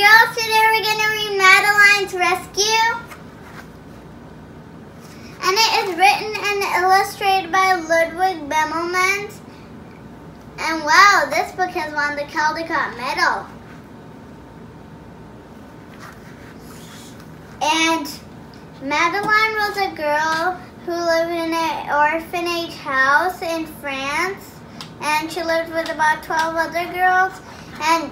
girls, today we're going to read Madeline's Rescue. And it is written and illustrated by Ludwig Bemelmans. And wow, this book has won the Caldecott Medal. And Madeline was a girl who lived in an orphanage house in France. And she lived with about 12 other girls. And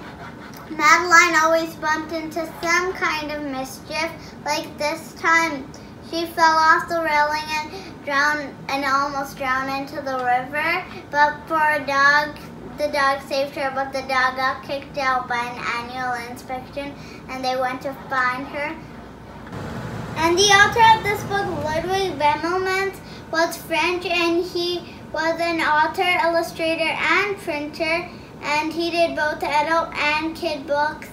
Madeline always bumped into some kind of mischief. Like this time, she fell off the railing and drowned and almost drowned into the river. But for a dog, the dog saved her, but the dog got kicked out by an annual inspection and they went to find her. And the author of this book, Ludwig Bemelmans, was French and he was an author, illustrator, and printer and he did both adult and kid books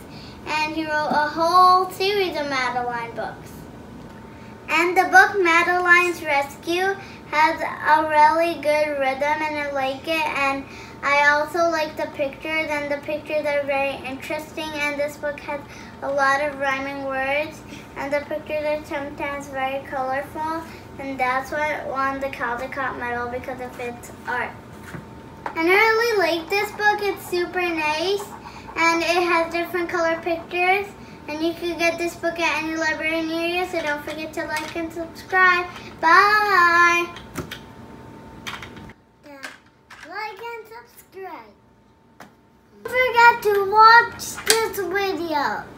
and he wrote a whole series of Madeline books. And the book Madeline's Rescue has a really good rhythm and I like it and I also like the pictures and the pictures are very interesting and this book has a lot of rhyming words and the pictures are sometimes very colorful and that's why it won the Caldecott Medal because of its art. And I really like this book. It's super nice. And it has different color pictures. And you can get this book at any library near you. So don't forget to like and subscribe. Bye. Like and subscribe. Don't forget to watch this video.